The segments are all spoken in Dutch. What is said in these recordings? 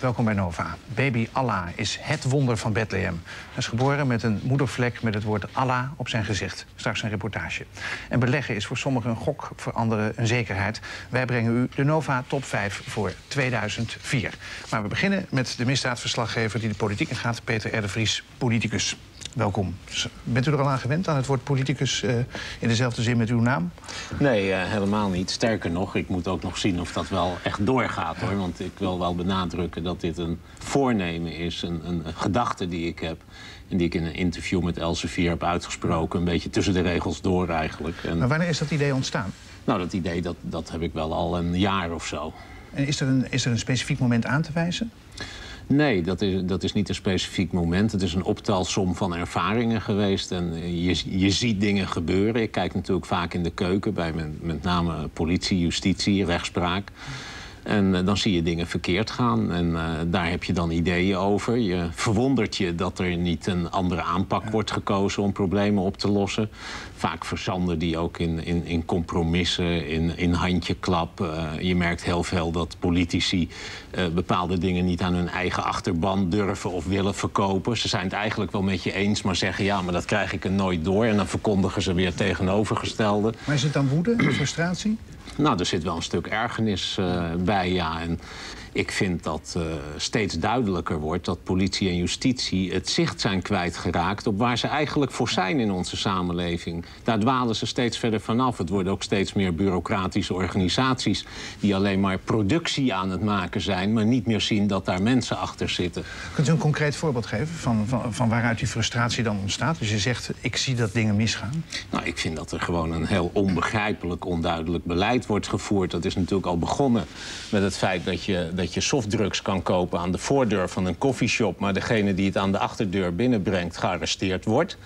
Welkom bij Nova. Baby Allah is het wonder van Bethlehem. Hij is geboren met een moedervlek met het woord Allah op zijn gezicht. Straks een reportage. En beleggen is voor sommigen een gok, voor anderen een zekerheid. Wij brengen u de Nova Top 5 voor 2004. Maar we beginnen met de misdaadverslaggever die de politiek ingaat, Peter R. de Vries, politicus. Welkom. Bent u er al aan gewend, aan het woord politicus uh, in dezelfde zin met uw naam? Nee, uh, helemaal niet. Sterker nog, ik moet ook nog zien of dat wel echt doorgaat. hoor. Want ik wil wel benadrukken dat dit een voornemen is, een, een, een gedachte die ik heb. En die ik in een interview met Elsevier heb uitgesproken. Een beetje tussen de regels door eigenlijk. En... Maar wanneer is dat idee ontstaan? Nou, dat idee dat, dat heb ik wel al een jaar of zo. En is er een, is er een specifiek moment aan te wijzen? Nee, dat is, dat is niet een specifiek moment. Het is een optelsom van ervaringen geweest. En je, je ziet dingen gebeuren. Ik kijk natuurlijk vaak in de keuken bij met, met name politie, justitie, rechtspraak. En uh, dan zie je dingen verkeerd gaan. En uh, daar heb je dan ideeën over. Je verwondert je dat er niet een andere aanpak ja. wordt gekozen om problemen op te lossen. Vaak verzanden die ook in, in, in compromissen, in, in handjeklap. Uh, je merkt heel veel dat politici bepaalde dingen niet aan hun eigen achterban durven of willen verkopen. Ze zijn het eigenlijk wel met je eens, maar zeggen ja, maar dat krijg ik er nooit door. En dan verkondigen ze weer tegenovergestelde. Maar is het dan woede, frustratie? Nou, er zit wel een stuk ergernis uh, bij, ja. En ik vind dat uh, steeds duidelijker wordt dat politie en justitie het zicht zijn kwijtgeraakt op waar ze eigenlijk voor zijn in onze samenleving. Daar dwalen ze steeds verder vanaf. Het worden ook steeds meer bureaucratische organisaties die alleen maar productie aan het maken zijn, maar niet meer zien dat daar mensen achter zitten. Kunt u een concreet voorbeeld geven van, van, van waaruit die frustratie dan ontstaat? Dus je zegt, ik zie dat dingen misgaan. Nou, ik vind dat er gewoon een heel onbegrijpelijk, onduidelijk beleid wordt gevoerd. Dat is natuurlijk al begonnen met het feit dat je dat je softdrugs kan kopen aan de voordeur van een koffieshop... maar degene die het aan de achterdeur binnenbrengt gearresteerd wordt.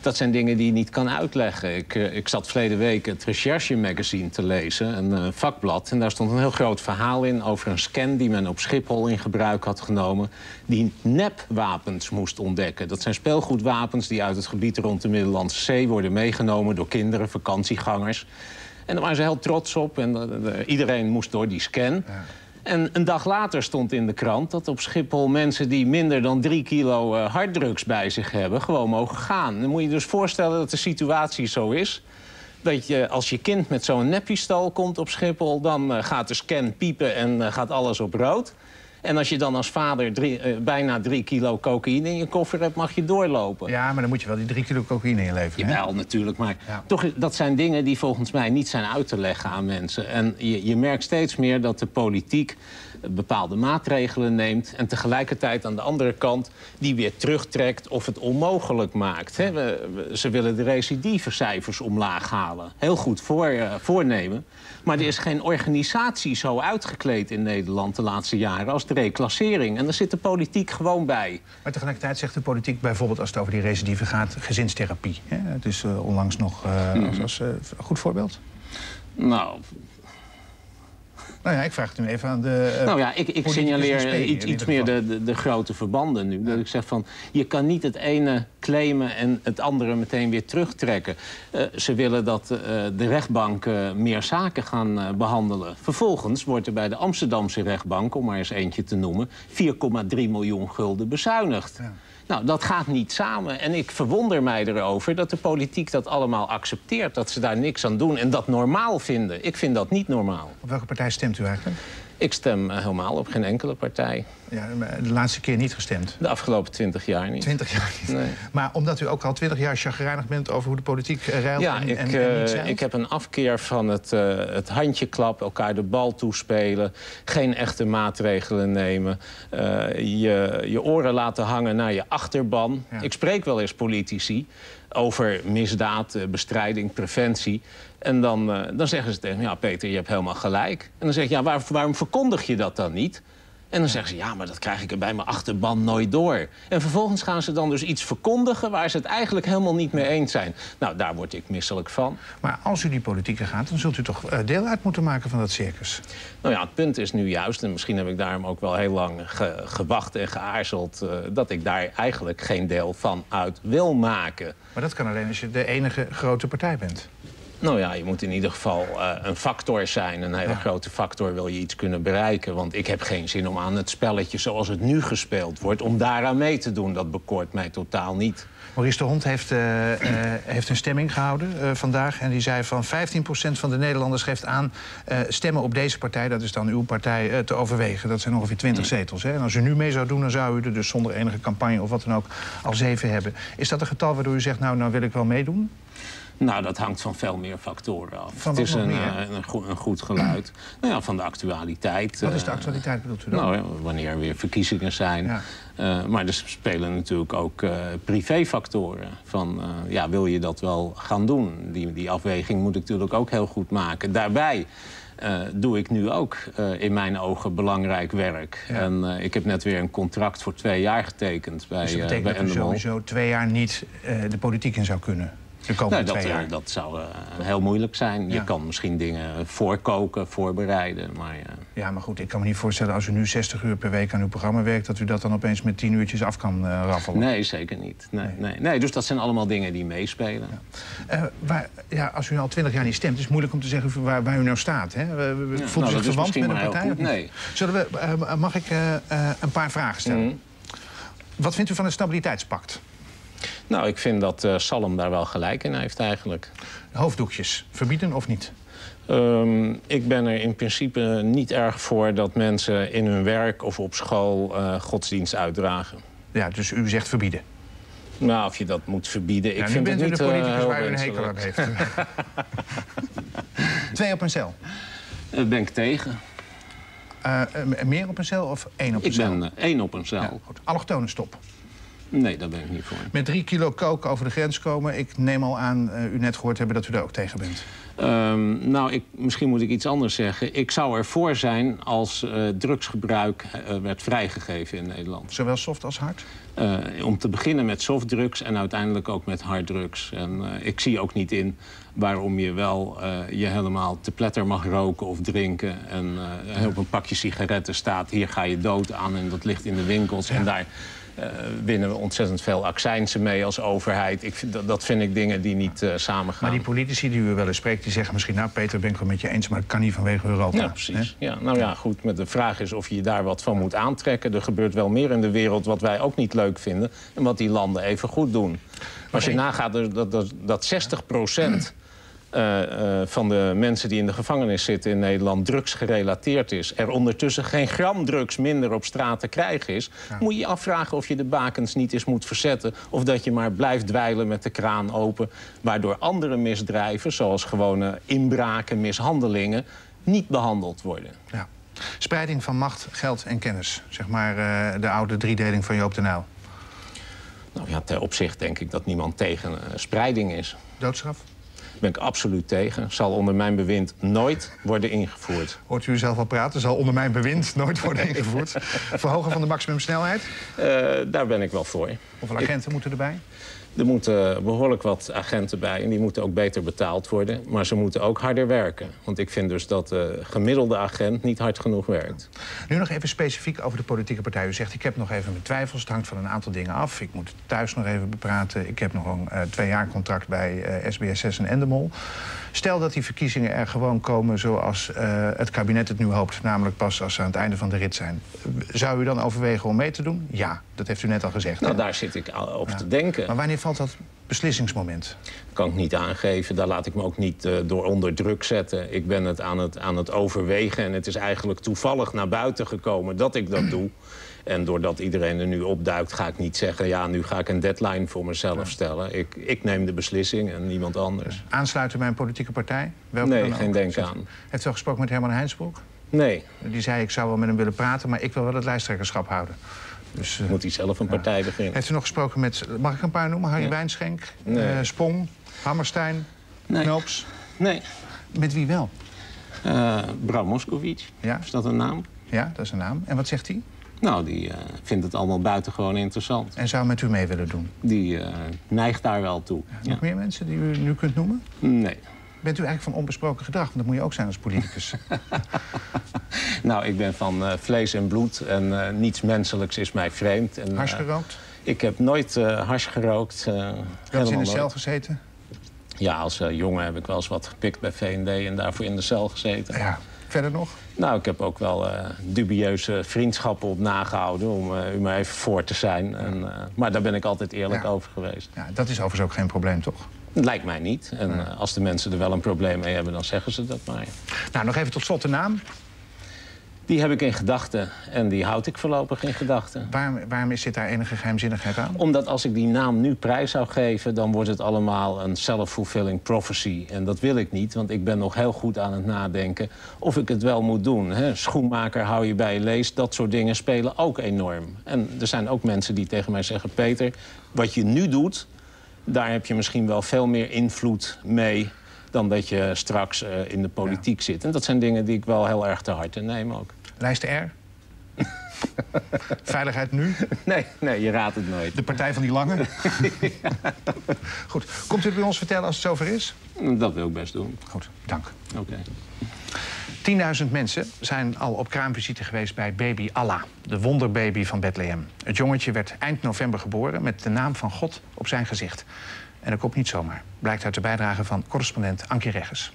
Dat zijn dingen die je niet kan uitleggen. Ik, uh, ik zat verleden week het Recherche Magazine te lezen, een uh, vakblad. En daar stond een heel groot verhaal in over een scan die men op Schiphol in gebruik had genomen. Die nepwapens moest ontdekken. Dat zijn speelgoedwapens die uit het gebied rond de Middellandse Zee worden meegenomen door kinderen, vakantiegangers. En daar waren ze heel trots op en uh, iedereen moest door die scan. Ja. En een dag later stond in de krant dat op Schiphol mensen die minder dan drie kilo uh, harddrugs bij zich hebben, gewoon mogen gaan. Dan moet je dus voorstellen dat de situatie zo is. Dat je als je kind met zo'n neppistool komt op Schiphol, dan uh, gaat de scan piepen en uh, gaat alles op rood. En als je dan als vader drie, uh, bijna drie kilo cocaïne in je koffer hebt, mag je doorlopen. Ja, maar dan moet je wel die drie kilo cocaïne inleveren. Jawel, natuurlijk. Maar ja. toch, dat zijn dingen die volgens mij niet zijn uit te leggen aan mensen. En je, je merkt steeds meer dat de politiek bepaalde maatregelen neemt... en tegelijkertijd aan de andere kant die weer terugtrekt of het onmogelijk maakt. Hè. We, we, ze willen de recidivecijfers omlaag halen. Heel goed voor, uh, voornemen. Maar er is geen organisatie zo uitgekleed in Nederland de laatste jaren... als de reclassering. En daar zit de politiek gewoon bij. Maar tegelijkertijd zegt de politiek bijvoorbeeld als het over die recidive gaat... gezinstherapie. Hè? Het is uh, onlangs nog uh, mm. als, als uh, goed voorbeeld. Nou, nou ja, ik vraag het nu even aan de. Uh, nou ja, ik, ik signaleer iets, iets meer de, de, de, grote verbanden nu. Ja. Dat ik zeg van je kan niet het ene claimen en het andere meteen weer terugtrekken. Uh, ze willen dat uh, de rechtbanken meer zaken gaan behandelen. Vervolgens wordt er bij de Amsterdamse rechtbank, om maar eens eentje te noemen, 4,3 miljoen gulden bezuinigd. Ja. Nou, dat gaat niet samen. En ik verwonder mij erover dat de politiek dat allemaal accepteert. Dat ze daar niks aan doen en dat normaal vinden. Ik vind dat niet normaal. Op welke partij stemt u eigenlijk? Ik stem uh, helemaal op geen enkele partij. Ja, de laatste keer niet gestemd? De afgelopen twintig jaar niet. Twintig jaar niet? Nee. Maar omdat u ook al twintig jaar chagrijnig bent over hoe de politiek uh, rijlt ja, en, ik, en, en ik heb een afkeer van het, uh, het handjeklap, elkaar de bal toespelen... geen echte maatregelen nemen, je, je oren laten hangen naar je achterban. Ja. Ik spreek wel eens politici over misdaad, bestrijding, preventie... En dan, uh, dan zeggen ze tegen me, ja Peter, je hebt helemaal gelijk. En dan zeg ik, ja, waar, waarom verkondig je dat dan niet? En dan zeggen ze, ja, maar dat krijg ik er bij mijn achterban nooit door. En vervolgens gaan ze dan dus iets verkondigen... waar ze het eigenlijk helemaal niet mee eens zijn. Nou, daar word ik misselijk van. Maar als u die politiek gaat, dan zult u toch deel uit moeten maken van dat circus? Nou ja, het punt is nu juist, en misschien heb ik daarom ook wel heel lang ge gewacht en geaarzeld... Uh, dat ik daar eigenlijk geen deel van uit wil maken. Maar dat kan alleen als je de enige grote partij bent. Nou ja, je moet in ieder geval uh, een factor zijn. Een hele grote factor wil je iets kunnen bereiken. Want ik heb geen zin om aan het spelletje zoals het nu gespeeld wordt... om daaraan mee te doen. Dat bekoort mij totaal niet. Maurice de Hond heeft, uh, uh, heeft een stemming gehouden vandaag. En die zei van 15% van de Nederlanders geeft aan... stemmen op deze partij, dat is dan uw partij, te overwegen. Dat zijn ongeveer 20 mm. zetels. Hè? En als u nu mee zou doen, dan zou u er dus zonder enige campagne... of wat dan ook, al zeven hebben. Is dat een getal waardoor u zegt, nou, nou wil ik wel meedoen? Nou, dat hangt van veel meer factoren af. het is een, uh, een, goed, een, goed, geluid. nou ja, van de actualiteit. Wat is de eh, actualiteit, bedoelt u dan? Nou, wanneer er weer verkiezingen zijn. Ja. Uh, maar er spelen natuurlijk ook privéfactoren. Van, ja, wil je dat wel gaan doen? Die, die afweging moet ik natuurlijk ook heel goed maken. Daarbij... Uh, doe ik nu ook uh, in mijn ogen belangrijk werk. Ja. En uh, ik heb net weer een contract voor twee jaar getekend bij Dus dat betekent bij dat u sowieso twee jaar niet de politiek in zou kunnen? Nee, dat, jaar. dat zou uh, heel moeilijk zijn. Je kan misschien dingen voorkoken, voorbereiden. Maar, uh... Ja, maar goed, ik kan me niet voorstellen als u nu 60 uur per week aan uw programma werkt... dat u dat dan opeens met 10 uurtjes af kan raffelen. Nee, zeker niet. Nee, nee. Nee, dus dat zijn allemaal dingen die meespelen. Ja. Waar, ja, als u al 20 jaar niet stemt, is het moeilijk om te zeggen waar, waar u nou staat. Hè? Voelt u nou, zich verwant met een partij? Nee. Zullen we, mag ik een paar vragen stellen? Mm. Wat vindt u van het stabiliteitspact? Nou, ik vind dat uh, Salem daar wel gelijk in heeft eigenlijk. Hoofddoekjes, verbieden of niet? Um, ik ben er in principe niet erg voor dat mensen in hun werk of op school uh, godsdienst uitdragen. Ja, dus u zegt verbieden? Nou, of je dat moet verbieden. Ja, ik vind bent het niet, u de politicus uh, waar u een hekel aan heeft. Twee op een cel? Daar ben ik tegen. Uh, meer op een cel of één op een ik cel? Ik ben één op een cel. Ja, goed. Allochtone stop? Nee, daar ben ik niet voor. Met drie kilo coke over de grens komen. Ik neem al aan, uh, u net gehoord hebben dat u daar ook tegen bent. Um, nou, ik, misschien moet ik iets anders zeggen. Ik zou ervoor zijn als uh, drugsgebruik uh, werd vrijgegeven in Nederland. Zowel soft als hard? om te beginnen met softdrugs en uiteindelijk ook met harddrugs. En ik zie ook niet in waarom je wel je helemaal te pletter mag roken of drinken. En op een pakje sigaretten staat, hier ga je dood aan en dat ligt in de winkels. Ja. En daar winnen we ontzettend veel accijnsen mee als overheid. Ik vind, dat, dat vind ik dingen die niet uh, samengaan. Maar die politici die u wel eens spreekt, die zeggen misschien... nou, Peter, ben ik wel met je eens, maar dat kan niet vanwege Europa. Ja, precies. Ja, nou ja, goed. Maar de vraag is of je daar wat van moet aantrekken. Er gebeurt wel meer in de wereld wat wij ook niet leuk vinden... en wat die landen even goed doen. Als je nagaat dat, dat, dat 60 procent... Uh, uh, van de mensen die in de gevangenis zitten in Nederland drugs gerelateerd is... er ondertussen geen gram drugs minder op straat te krijgen is... Ja. moet je je afvragen of je de bakens niet eens moet verzetten... of dat je maar blijft dweilen met de kraan open... waardoor andere misdrijven, zoals gewone inbraken, mishandelingen... niet behandeld worden. Ja. Spreiding van macht, geld en kennis. Zeg maar uh, de oude driedeling van Joop de Nijl. Nou ja, ter opzicht denk ik dat niemand tegen spreiding is. Doodstraf? Ben ik absoluut tegen. Zal onder mijn bewind nooit worden ingevoerd. Hoort u zelf al praten? Zal onder mijn bewind nooit worden ingevoerd? Verhogen van de maximumsnelheid? Uh, daar ben ik wel voor. Hoeveel agenten ik... moeten erbij? Er moeten behoorlijk wat agenten bij en die moeten ook beter betaald worden. Maar ze moeten ook harder werken. Want ik vind dus dat de gemiddelde agent niet hard genoeg werkt. Nu nog even specifiek over de politieke partij. U zegt, ik heb nog even mijn twijfels. Het hangt van een aantal dingen af. Ik moet thuis nog even bepraten. Ik heb nog een uh, twee jaar contract bij uh, eh, SBS6 en Endemol. Stel dat die verkiezingen er gewoon komen zoals uh, het kabinet het nu hoopt. Namelijk pas als ze aan het einde van de rit zijn. Zou u dan overwegen om mee te doen? Ja, dat heeft u net al gezegd. Nou, hè? daar zit ik over ja. te denken. Maar wanneer valt dat beslissingsmoment? Kan ik niet aangeven. Daar laat ik me ook niet uh, door onder druk zetten. Ik ben het aan, het aan het overwegen. En het is eigenlijk toevallig naar buiten gekomen dat ik dat doe. En doordat iedereen er nu opduikt, ga ik niet zeggen... ja, nu ga ik een deadline voor mezelf stellen. Ik, ik neem de beslissing en niemand anders. Aansluiten bij een politieke partij? Welke nee, geen denk aan. Heeft u al gesproken met Herman Heinsbroek? Nee. Die zei, ik zou wel met hem willen praten... maar ik wil wel het lijsttrekkerschap houden. Dus, uh, Moet hij zelf een partij beginnen. Heeft u nog gesproken met, mag ik een paar noemen? Harry ja. Wijnschenk, nee. uh, Spong, Hammerstein, nee. Knoops? Nee. Met wie wel? Uh, Brouw Moskowitz. Ja? Is dat een naam? Ja, dat is een naam. En wat zegt hij? Nou, die uh, vindt het allemaal buitengewoon interessant. En zou met u mee willen doen? Die uh, neigt daar wel toe. Ja. Nog meer mensen die u nu kunt noemen? Nee. Bent u eigenlijk van onbesproken gedrag? Want dat moet je ook zijn als politicus. nou, ik ben van uh, vlees en bloed en niets menselijks is mij vreemd. En, hars gerookt? ik heb nooit hars gerookt. Uh, eens in de cel gezeten? Ja, als uh, jongen heb ik wel eens wat gepikt bij V&D en daarvoor in de cel gezeten. Ja. Verder nog? Nou, ik heb ook wel uh, dubieuze vriendschappen op nagehouden... om uh, u maar even voor te zijn. En, maar daar ben ik altijd eerlijk over geweest. Ja, dat is overigens ook geen probleem, toch? Lijkt mij niet. En als de mensen er wel een probleem mee hebben, dan zeggen ze dat maar. Nou, nog even tot slot de naam. Die heb ik in gedachten en die houd ik voorlopig in gedachten. Waarom, waarom zit daar enige geheimzinnigheid aan? Omdat als ik die naam nu prijs zou geven... dan wordt het allemaal een self-fulfilling prophecy. En dat wil ik niet, want ik ben nog heel goed aan het nadenken... of ik het wel moet doen. Hè? Schoenmaker hou je bij je lees, dat soort dingen spelen ook enorm. En er zijn ook mensen die tegen mij zeggen... Peter, wat je nu doet, daar heb je misschien wel veel meer invloed mee dan dat je straks uh, in de politiek zit. En dat zijn dingen die ik wel heel erg te harte neem ook. Lijst R? Veiligheid nu? Nee, nee, je raadt het nooit. De partij van die lange? Goed. Komt u bij ons vertellen als het zover is? Dat wil ik best doen. Goed, dank. Oké. Okay. 10.000 mensen zijn al op kraamvisite geweest bij baby Allah, de wonderbaby van Bethlehem. Het jongetje werd eind november geboren met de naam van God op zijn gezicht. En dat komt niet zomaar, blijkt uit de bijdrage van correspondent Ankie Regges.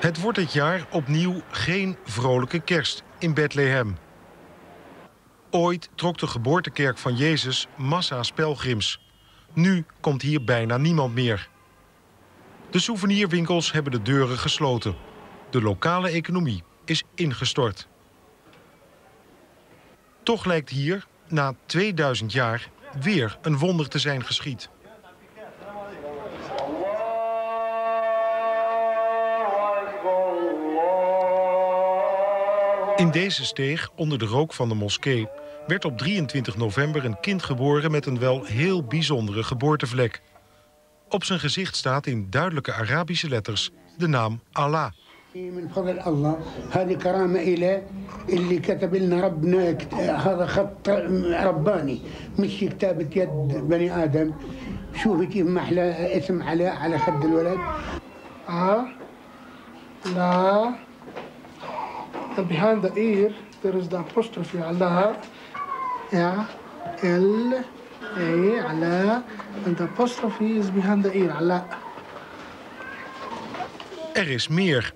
Het wordt dit jaar opnieuw geen vrolijke kerst in Bethlehem. Ooit trok de geboortekerk van Jezus massa's pelgrims. Nu komt hier bijna niemand meer. De souvenirwinkels hebben de deuren gesloten. De lokale economie is ingestort. Toch lijkt hier, na 2000 jaar, weer een wonder te zijn geschied. In deze steeg, onder de rook van de moskee, werd op 23 november een kind geboren met een wel heel bijzondere geboortevlek. Op zijn gezicht staat in duidelijke Arabische letters de naam Allah. من فضل الله هذه كرامة إلى اللي كتب لنا ربنا هذا خط رباني مش كتابة يد بني آدم شوفي كيف محلى اسم علاء على خد الولد آه لا behind the ear, there is the apostrophe Allah. Yeah. L, A, Allah. And the is behind the ear, Allah. Er is meer.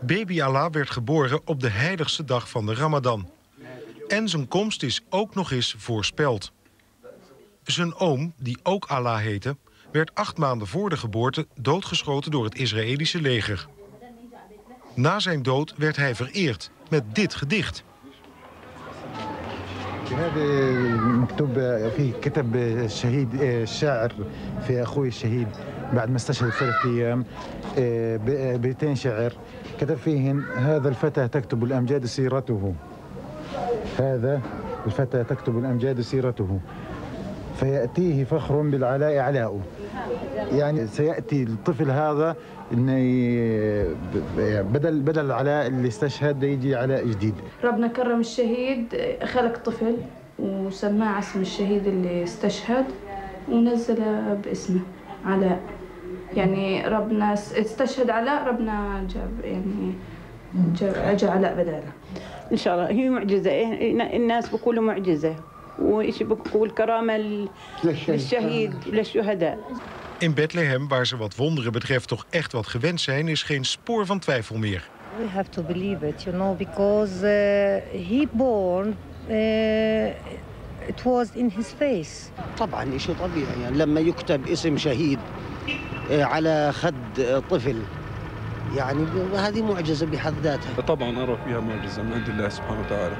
Baby Allah werd geboren op de heiligste dag van de Ramadan. En zijn komst is ook nog eens voorspeld. Zijn oom, die ook Allah heette, werd acht maanden voor de geboorte doodgeschoten door het Israëlische leger. Na zijn dood werd hij vereerd met dit gedicht. هذا مكتوب فيه كتب الشهيد الشاعر في أخوي الشهيد بعد ما استشهد ثلاث أيام بيتين شعر. كتب فيهن هذا الفتى تكتب الأمجاد سيرته. هذا الفتى تكتب الأمجاد سيرته. فيأتيه فخر بالعلاء علاء يعني سيأتي الطفل هذا إنه بدل بدل العلاء اللي استشهد يجي علاء جديد. ربنا كرم الشهيد خلق طفل وسماه اسم الشهيد اللي استشهد ونزل باسمه علاء. يعني ربنا استشهد علاء ربنا جاب يعني جاب اجى علاء بداله. إن شاء الله. هي معجزة. الناس بيقولوا معجزة. وايش بقول كرامه للشهيد للشهداء In Bethlehem, waar ze wat wonderen betreft toch echt wat gewend zijn, is geen spoor van twijfel meer. We have to believe it, you know, because uh, he born uh, it was in his face. طبعا شيء طبيعي يعني لما يكتب اسم شهيد على خد طفل يعني هذه معجزه بحد ذاتها. طبعا ارى فيها معجزه من عند الله سبحانه وتعالى.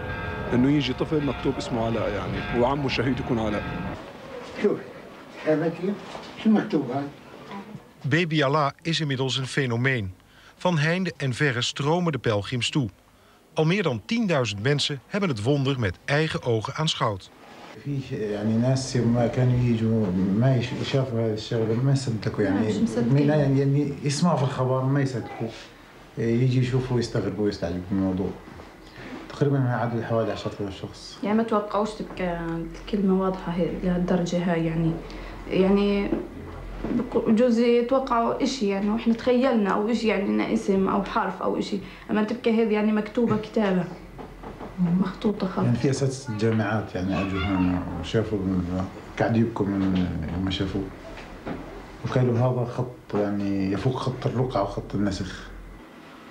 انه يجي طفل مكتوب اسمه علاء يعني وعمه شهيد يكون علاء. شوف شو مكتوب Baby Allah is inmiddels een fenomeen. Van heinde en verre stromen de pelgrims toe. Al meer dan 10.000 mensen hebben het wonder met eigen ogen aanschouwd. يعني ناس ما كانوا يجوا ما شافوا هذا الشغله ما يصدقوا يعني يعني يسمعوا في الخبر ما يصدقوا يجي يشوفوا ويستغربوا ويستعجبوا من تقريبا عدد حوالي 10000 شخص يعني ما توقعوش تبقى الكلمة واضحة هي لهالدرجه هاي يعني. يعني بجوز يتوقعوا إشي يعني وإحنا تخيلنا أو إشي يعني إنه اسم أو حرف أو إشي. أما تبقى هذه يعني مكتوبة كتابة. مخطوطة خط يعني في أساتذة الجامعات يعني أجوا هنا وشافوا قاعدوا يبكوا من لما شافوه وقالوا هذا خط يعني يفوق خط الرقعة وخط النسخ.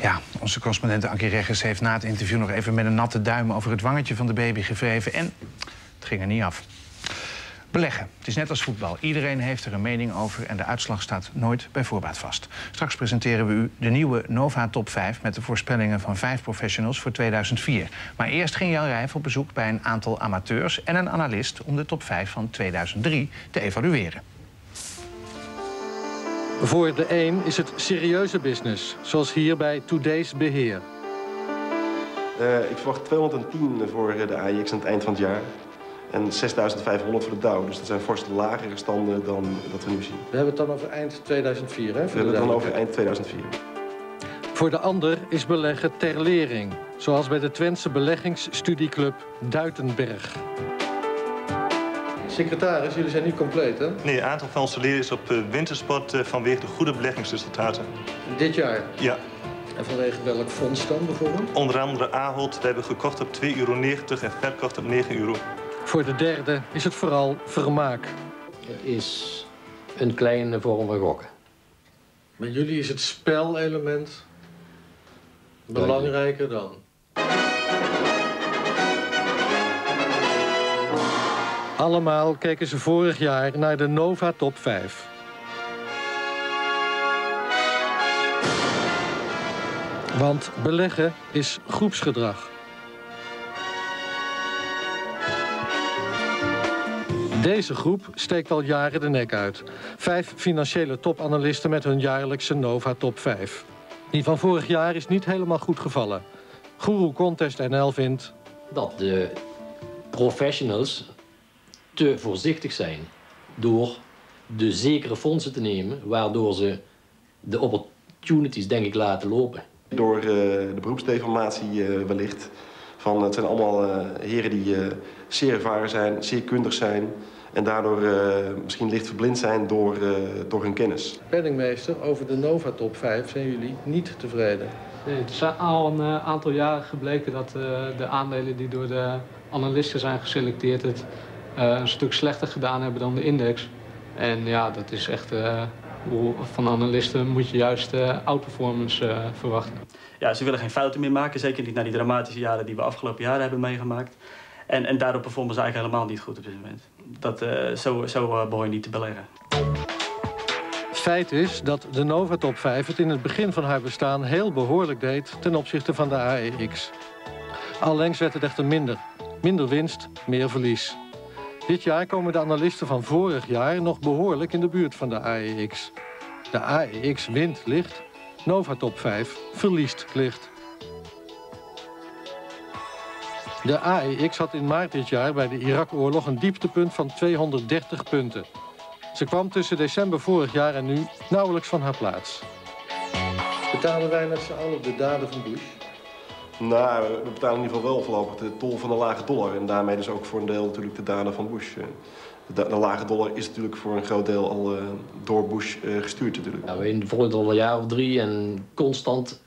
Ja, onze correspondent Ankie Reggers heeft na het interview nog even met een natte duim over het wangetje van de baby gewreven. En het ging er niet af. Beleggen. Het is net als voetbal. Iedereen heeft er een mening over en de uitslag staat nooit bij voorbaat vast. Straks presenteren we u de nieuwe Nova Top 5 met de voorspellingen van vijf professionals voor 2004. Maar eerst ging Jan Rijf op bezoek bij een aantal amateurs en een analist om de top 5 van 2003 te evalueren. Voor de een is het serieuze business, zoals hier bij Today's Beheer. Uh, ik verwacht 210 voor de AIX aan het eind van het jaar. En 6500 voor de Dow. Dus dat zijn fors lagere standen dan dat we nu zien. We hebben het dan over eind 2004, hè? We hebben het dan over eind 2004. Voor de ander is beleggen ter lering. Zoals bij de Twentse beleggingsstudieclub Duitenberg. Secretaris, jullie zijn niet compleet, hè? Nee, het aantal van onze leden is op uh, wintersport uh, vanwege de goede beleggingsresultaten. Dit jaar? Ja. En vanwege welk fonds dan bijvoorbeeld? Onder andere Ahold. We hebben gekocht op 2,90 euro en verkocht op 9 euro. Voor de derde is het vooral vermaak. Het is een kleine vorm van gokken. Bij jullie is het spelelement belangrijker dan? Allemaal keken ze vorig jaar naar de Nova Top 5. Want beleggen is groepsgedrag. Deze groep steekt al jaren de nek uit. Vijf financiële topanalisten met hun jaarlijkse Nova Top 5. Die van vorig jaar is niet helemaal goed gevallen. Guru Contest NL vindt... Dat de professionals te voorzichtig zijn door de zekere fondsen te nemen... waardoor ze de opportunities denk ik laten lopen. Door uh, de beroepsdeformatie uh, wellicht. Van, het zijn allemaal uh, heren die zeer ervaren zijn, zeer kundig zijn... en daardoor misschien licht verblind zijn door, door hun kennis. Penningmeester, over de Nova Top 5 zijn jullie niet tevreden? Nee, het is al een aantal jaren gebleken dat de aandelen die door de analisten zijn geselecteerd... het een stuk slechter gedaan hebben dan de index. En ja, dat is echt... van analisten moet je juist uh, outperformance uh, verwachten. Ja, ze willen geen fouten meer maken. Zeker niet naar die dramatische jaren die we afgelopen jaren hebben meegemaakt. En, en daardoor performen ze eigenlijk helemaal niet goed op dit moment. Dat, uh, zo zo behoor je niet te beleggen. Feit is dat de Nova Top 5 het in het begin van haar bestaan heel behoorlijk deed ten opzichte van de AEX. Allengs werd het echter minder. Minder winst, meer verlies. Dit jaar komen de analisten van vorig jaar nog behoorlijk in de buurt van de AEX. De AEX wint licht, Nova Top 5 verliest licht. De AEX had in maart dit jaar bij de Irak-oorlog een dieptepunt van 230 punten. Ze kwam tussen december vorig jaar en nu nauwelijks van haar plaats. Betalen wij met z'n allen de daden van Bush? Nou, we betalen in ieder geval wel voorlopig de tol van de lage dollar. En daarmee dus ook voor een deel natuurlijk de daden van Bush. De, de lage dollar is natuurlijk voor een groot deel al uh, door Bush uh, gestuurd natuurlijk. Nou, in al een jaar of drie en constant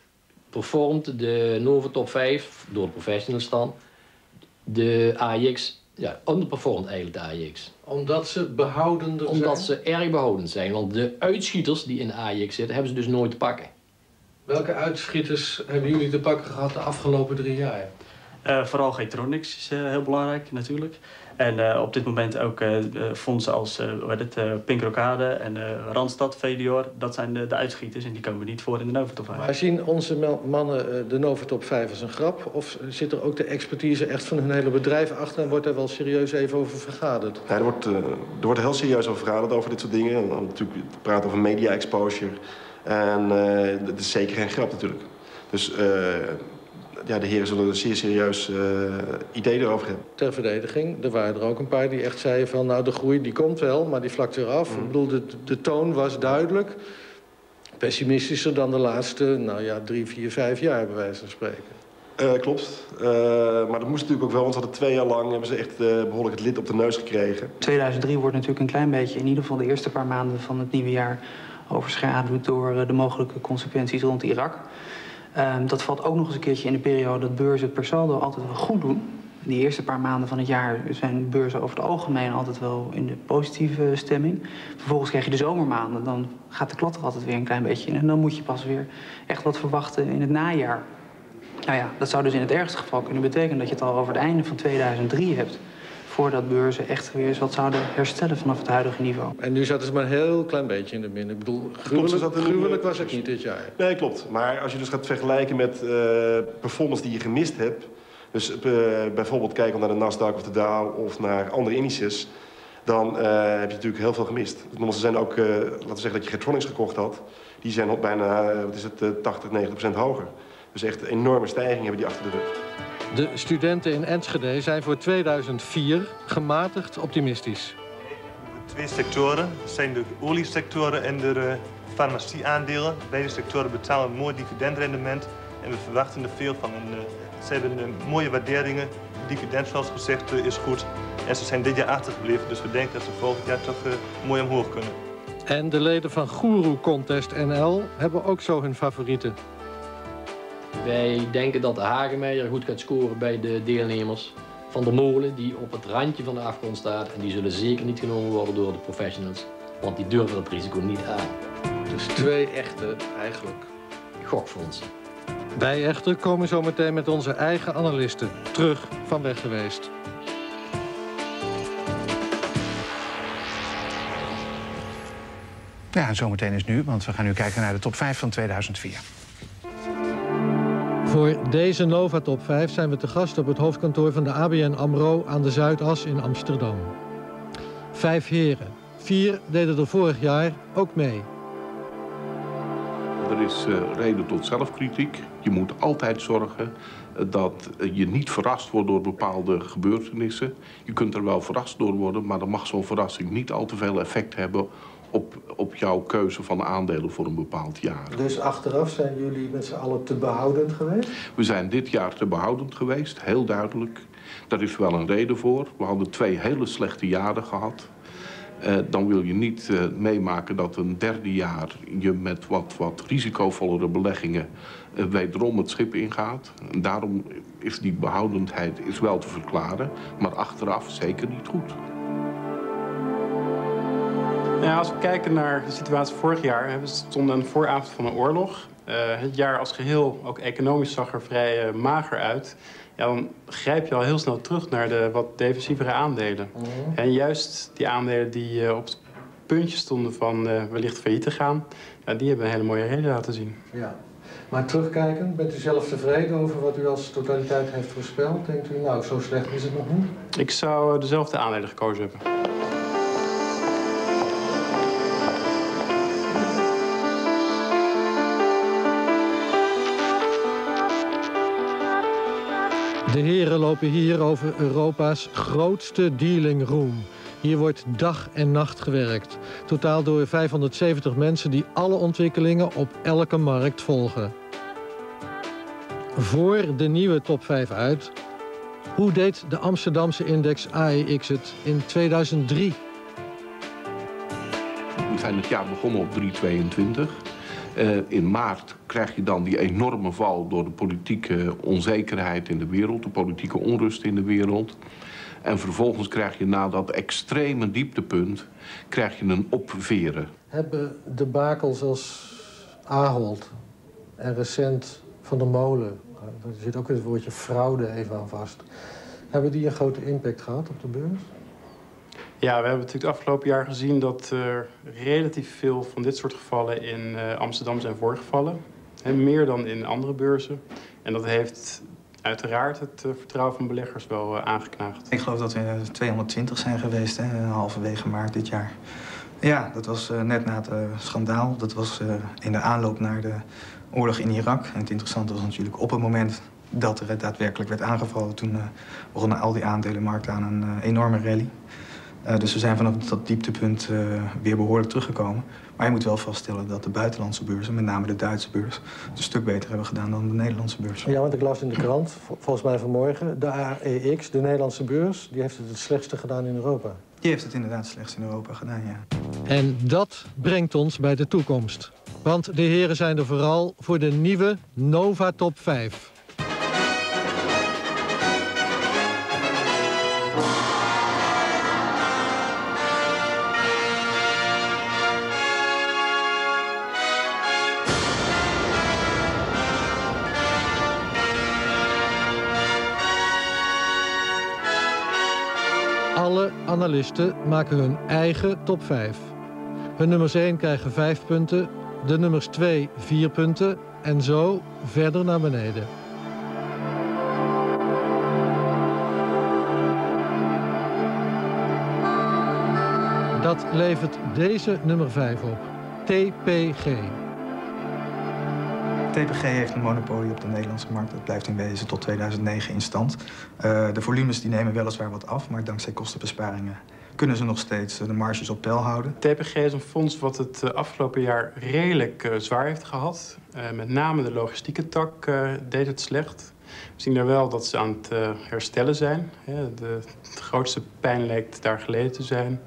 performt de Nova Top 5, door de professionals dan, de AIX, ja, underperformt eigenlijk de AIX. Omdat ze behoudender Omdat zijn? ze erg behoudend zijn. Want de uitschieters die in de AIX zitten, hebben ze dus nooit te pakken. Welke uitschieters hebben jullie te pakken gehad de afgelopen drie jaar? Uh, vooral Getronics is uh, heel belangrijk natuurlijk. En uh, op dit moment ook fondsen als uh, het, Pink Rocade en Randstad, Vedior. Dat zijn de, de, uitschieters en die komen niet voor in de Nova Top 5. Maar zien onze mannen de Nova Top 5 als een grap? Of zit er ook de expertise echt van hun hele bedrijf achter... en wordt er wel serieus even over vergaderd? Ja, er, wordt, er wordt heel serieus over vergaderd over dit soort dingen. En dan natuurlijk praten over media exposure... En uh, dat is zeker geen grap natuurlijk. Dus uh, ja, de heren zullen er zeer serieus uh, ideeën erover hebben. Ter verdediging, er waren er ook een paar die echt zeiden van... nou, de groei die komt wel, maar die vlakt weer af. Mm. Ik bedoel, de, de toon was duidelijk. pessimistischer dan de laatste, nou ja, drie, vier, vijf jaar, bij wijze van spreken. Uh, klopt. Uh, maar dat moest natuurlijk ook wel, want ze hadden twee jaar lang hebben ze echt uh, behoorlijk het lid op de neus gekregen. 2003 wordt natuurlijk een klein beetje, in ieder geval de eerste paar maanden van het nieuwe jaar, overschaduwd door de mogelijke consequenties rond Irak. Ehm, dat valt ook nog eens een keertje in de periode dat beurzen per saldo altijd wel goed doen. Die eerste paar maanden van het jaar zijn beurzen over het algemeen altijd wel in de positieve stemming. Vervolgens krijg je de zomermaanden, dan gaat de klatter altijd weer een klein beetje in. En dan moet je pas weer echt wat verwachten in het najaar. Nou ja, dat zou dus in het ergste geval kunnen betekenen dat je het al over het einde van 2003 hebt. Voordat beurzen echt weer eens wat zouden herstellen vanaf het huidige niveau. En nu zaten ze maar een heel klein beetje in de min. Ik bedoel, gruwelijk, gruwelijk was het niet dit jaar. Nee, klopt. Maar als je dus gaat vergelijken met uh, performance die je gemist hebt... Dus uh, bijvoorbeeld kijken naar de Nasdaq of de Dow of naar andere indices... dan uh, heb je natuurlijk heel veel gemist. Ze zijn ook, uh, laten we zeggen dat je Getronics gekocht had... die zijn op bijna, wat is het, 80, 90 procent hoger. Dus echt een enorme stijging hebben die achter de rug. De studenten in Enschede zijn voor 2004 gematigd optimistisch. Twee sectoren zijn de oliesectoren en de farmacieaandelen. Beide sectoren betalen een mooi dividendrendement en we verwachten er veel van. En, ze hebben een mooie waarderingen. Dividend, zoals gezegd, is goed. En ze zijn dit jaar achtergebleven, dus we denken dat ze volgend jaar toch mooi omhoog kunnen. En de leden van Guru Contest NL hebben ook zo hun favorieten. Wij denken dat de Hagemeijer goed gaat scoren bij de deelnemers. Van de Molen, die op het randje van de afgrond staat. En die zullen zeker niet genomen worden door de professionals. Want die durven dat risico niet aan. Dus twee echte, eigenlijk, gokfondsen. Wij echter komen zo meteen met onze eigen analisten terug van weg geweest. Ja, en zometeen is nu, want we gaan nu kijken naar de top 5 van 2004. Voor deze Nova Top 5 zijn we te gast op het hoofdkantoor van de ABN AMRO aan de Zuidas in Amsterdam. Vijf heren. Vier deden er vorig jaar ook mee. Er is uh, reden tot zelfkritiek. Je moet altijd zorgen dat je niet verrast wordt door bepaalde gebeurtenissen. Je kunt er wel verrast door worden, maar dan mag zo'n verrassing niet al te veel effect hebben op, op jouw keuze van aandelen voor een bepaald jaar. Dus achteraf zijn jullie met z'n allen te behoudend geweest? We zijn dit jaar te behoudend geweest, heel duidelijk. Daar is wel een reden voor. We hadden twee hele slechte jaren gehad. Uh, dan wil je niet uh, meemaken dat een derde jaar je met wat, wat risicovollere beleggingen uh, wederom het schip ingaat. En daarom is die behoudendheid is wel te verklaren, maar achteraf zeker niet goed. Nou, als we kijken naar de situatie vorig jaar, we stonden aan de vooravond van een oorlog. het jaar als geheel, ook economisch, zag er vrij mager uit ja, dan grijp je al heel snel terug naar de wat defensievere aandelen. Mhm. En juist die aandelen die uh, op het puntje stonden van wellicht failliet te gaan, ja, die hebben een hele mooie reden laten zien. Ja. Maar terugkijken, bent u zelf tevreden over wat u als totaliteit heeft voorspeld? Denkt u, nou, zo slecht is het nog niet? Ik zou dezelfde aandelen gekozen hebben. De heren lopen hier over Europa's grootste dealing room. Hier wordt dag en nacht gewerkt. Totaal door 570 mensen die alle ontwikkelingen op elke markt volgen. Voor de nieuwe top 5 uit. Hoe deed de Amsterdamse index AEX het in 2003? We zijn het jaar begonnen op 322. Uh, in maart krijg je dan die enorme val door de politieke onzekerheid in de wereld, de politieke onrust in de wereld. En vervolgens krijg je na dat extreme dieptepunt krijg je een opveren. Hebben de bakels als Ahold en recent Van der Molen, er zit ook het woordje fraude even aan vast, hebben die een grote impact gehad op de beurs? Ja, we hebben natuurlijk het afgelopen jaar gezien dat er relatief veel van dit soort gevallen in uh, Amsterdam zijn voorgevallen. Meer dan in andere beurzen. En dat heeft uiteraard het uh, vertrouwen van beleggers wel uh. Ik geloof dat we 220 zijn geweest, hè, halverwege maart dit jaar. Ja, dat was net na het schandaal. Dat was in de aanloop naar de oorlog in Irak. En het interessante was natuurlijk op het moment dat er daadwerkelijk werd aangevallen... toen begonnen al die aandelenmarkten aan een enorme rally. Uh, dus we zijn vanaf dat dieptepunt uh, weer behoorlijk teruggekomen. Maar je moet wel vaststellen dat de buitenlandse beurzen, met name de Duitse beurs, het een stuk beter hebben gedaan dan de Nederlandse beurs. Ja, want ik las in de krant, volgens mij vanmorgen, de AEX, de Nederlandse beurs, die heeft het het slechtste gedaan in Europa. Die heeft het inderdaad slechts in Europa gedaan, ja. En dat brengt ons bij de toekomst. Want de heren zijn er vooral voor de nieuwe Nova Top 5. Analisten maken hun eigen top 5. Hun nummers 1 krijgen 5 punten, de nummers 2 4 punten en zo verder naar beneden. Dat levert deze nummer 5 op. TPG. TPG heeft een monopolie op de Nederlandse markt. Dat blijft in wezen tot 2009 in stand. Uh, de volumes die nemen weliswaar wat af, maar dankzij kostenbesparingen kunnen ze nog steeds de marges op peil houden. TPG is een fonds wat het eh, afgelopen jaar redelijk zwaar heeft gehad. Met name de logistieke tak deed het slecht. We zien daar wel dat ze aan het herstellen zijn. de grootste pijn lijkt daar geleden te zijn.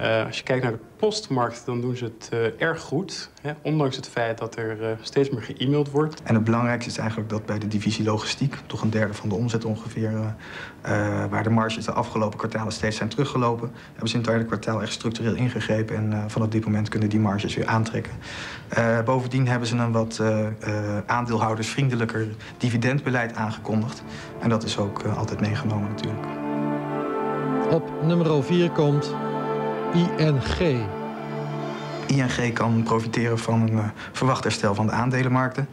Uh, als je kijkt naar de postmarkt, dan doen ze het uh, erg goed. Hè? Ondanks het feit dat er uh, steeds meer ge-mailed wordt. En het belangrijkste is eigenlijk dat bij de divisie logistiek... toch een derde van de omzet ongeveer... waar de marges de afgelopen kwartalen steeds zijn teruggelopen... hebben ze in het derde kwartaal echt structureel ingegrepen... en vanaf dit moment kunnen die marges weer aantrekken. bovendien hebben ze een wat aandeelhoudersvriendelijker dividendbeleid aangekondigd. En dat is ook altijd meegenomen natuurlijk. Op nummer 4 komt ING. ING kan profiteren van een uh, verwacht herstel van de aandelenmarkten.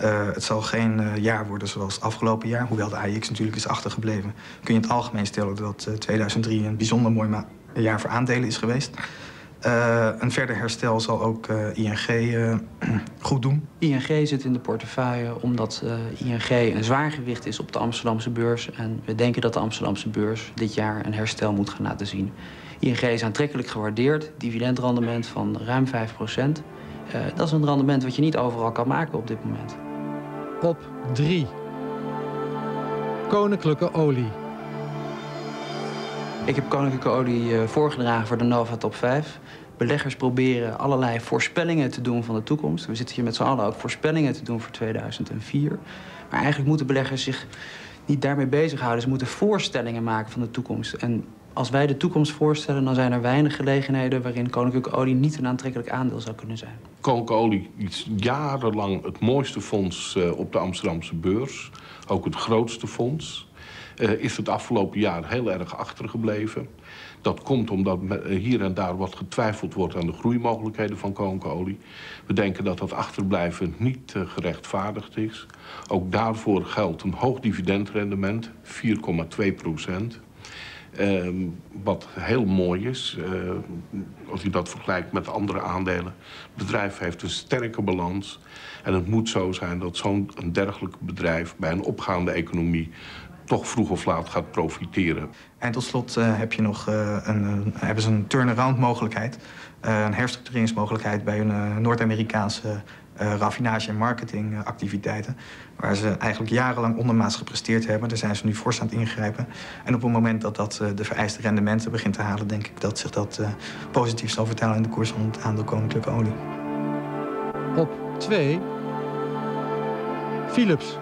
Uh, het zal geen uh, jaar worden zoals het afgelopen jaar. Hoewel de AIX natuurlijk is achtergebleven... kun je in het algemeen stellen dat 2003 een bijzonder mooi jaar voor aandelen is geweest. een verder herstel zal ook ING goed doen. ING zit in de portefeuille omdat ING een zwaar gewicht is op de Amsterdamse beurs. En we denken dat de Amsterdamse beurs dit jaar een herstel moet gaan laten zien. ING is aantrekkelijk gewaardeerd, dividendrendement van ruim 5 procent. Uh, dat is een rendement wat je niet overal kan maken op dit moment. Op 3. Koninklijke olie. Ik heb koninklijke olie uh, voorgedragen voor de Nova Top 5. Beleggers proberen allerlei voorspellingen te doen van de toekomst. We zitten hier met z'n allen ook voorspellingen te doen voor 2004. Maar eigenlijk moeten beleggers zich niet daarmee bezighouden. Ze moeten voorstellingen maken van de toekomst. En als wij de toekomst voorstellen, dan zijn er weinig gelegenheden waarin koninklijke olie niet een aantrekkelijk aandeel zou kunnen zijn. Koninklijke olie is jarenlang het mooiste fonds uh, op de Amsterdamse beurs. Ook het grootste fonds. Uh, is het afgelopen jaar heel erg achtergebleven. Dat komt omdat hier en daar wat getwijfeld wordt aan de groeimogelijkheden van koninklijke olie. We denken dat dat achterblijven niet gerechtvaardigd is. Ook daarvoor geldt een hoog dividendrendement, 4,2 procent. Uh, wat heel mooi is, uh, als je dat vergelijkt met andere aandelen. Het bedrijf heeft een sterke balans. En het moet zo zijn dat zo'n dergelijk bedrijf bij een opgaande economie toch vroeg of laat gaat profiteren. En tot slot uh, heb je nog, uh, een, hebben ze een turnaround mogelijkheid. Een herstructureringsmogelijkheid bij een Noord-Amerikaanse raffinage- en marketingactiviteiten. Waar ze eigenlijk jarenlang ondermaats gepresteerd hebben. Daar zijn ze nu fors aan het ingrijpen. En op het moment dat dat de vereiste rendementen begint te halen... denk ik dat zich dat positief zal vertalen in de koers van het aandeel Koninklijke Olie. Op 2 Philips.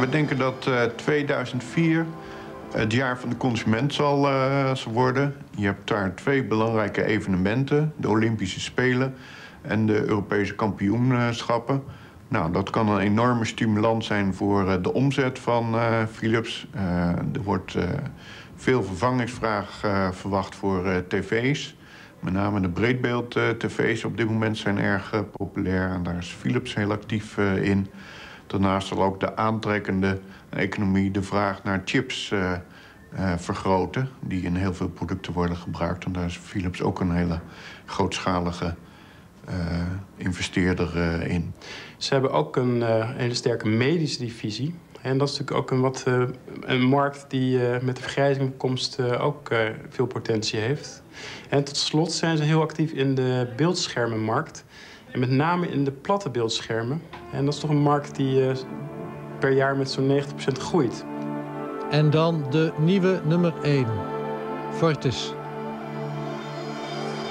We denken dat uh, 2004 het jaar van de consument zal uh, worden. Je hebt daar twee belangrijke evenementen. De Olympische Spelen en de Europese kampioenschappen. Nou, dat kan een enorme stimulans zijn voor uh, de omzet van uh, Philips. er wordt veel vervangingsvraag verwacht voor tv's. Met name de breedbeeld-tv's op dit moment zijn erg populair. En daar is Philips heel actief in. Daarnaast zal ook de aantrekkende economie de vraag naar chips vergroten... die in heel veel producten worden gebruikt. En daar is Philips ook een hele grootschalige investeerder in. Ze hebben ook een hele sterke medische divisie. En dat is natuurlijk ook een, wat, uh, een markt die uh, met de vergrijzing van komst uh, ook veel potentie heeft. En tot slot zijn ze heel actief in de beeldschermenmarkt. En met name in de platte beeldschermen. En dat is toch een markt die per jaar met zo'n 90% groeit. En dan de nieuwe nummer 1, Fortis.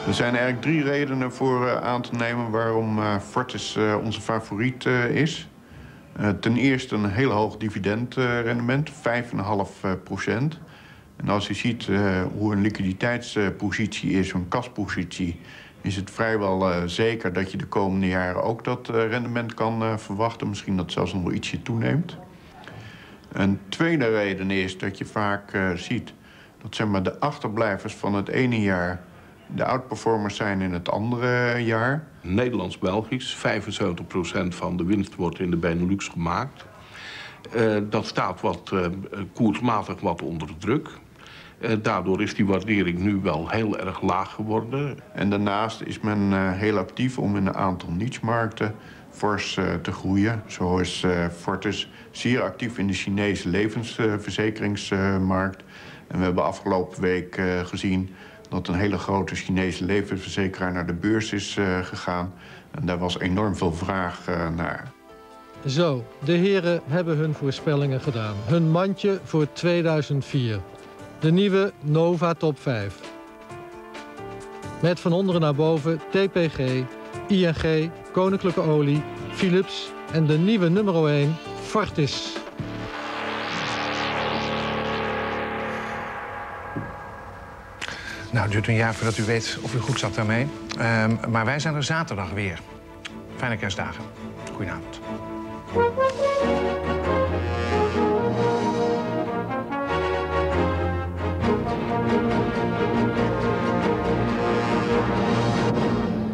Er zijn eigenlijk drie redenen voor aan te nemen waarom Fortis onze favoriet is. Uh, ten eerste een heel hoog dividendrendement, 5,5 procent. En als je ziet uh, hoe een liquiditeitspositie is, een kaspositie... is het vrijwel uh, zeker dat je de komende jaren ook dat rendement kan verwachten. Misschien dat zelfs nog ietsje toeneemt. Een tweede reden is dat je vaak ziet dat zeg maar, de achterblijvers van het ene jaar de outperformers zijn in het andere jaar. Nederlands-Belgisch, 75% van de winst wordt in de Benelux gemaakt. Uh, dat staat wat uh, koersmatig wat onder druk. Uh, daardoor is die waardering nu wel heel erg laag geworden. En daarnaast is men heel actief om in een aantal niche-markten fors te groeien. Zo is Fortis zeer actief in de Chinese levensverzekeringsmarkt. En we hebben afgelopen week gezien dat een hele grote Chinese levensverzekeraar naar de beurs is uh, gegaan. En daar was enorm veel vraag uh, naar. Zo, de heren hebben hun voorspellingen gedaan. Hun mandje voor 2004. De nieuwe Nova Top 5. Met van onderen naar boven TPG, ING, Koninklijke Olie, Philips en de nieuwe nummer 1 Fortis. Nou, het duurt een jaar voordat u weet of u goed zat daarmee. Um, maar wij zijn er zaterdag weer. Fijne kerstdagen. Goedenavond.